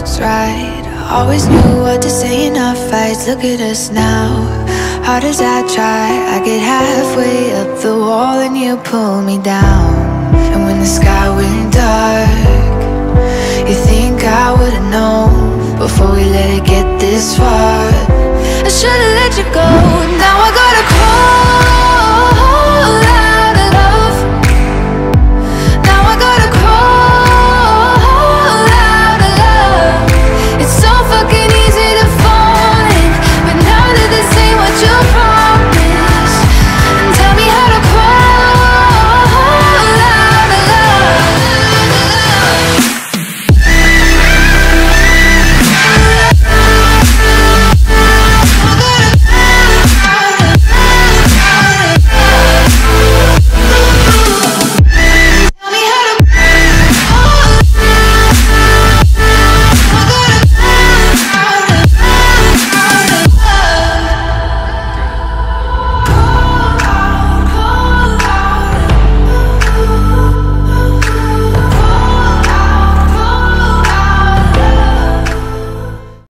what's right. Always knew what to say in our fights. Look at us now. Hard as I try I get halfway up the wall And you pull me down. And when the sky went dark You think I would've known Before we let it get this far. I should've let you go.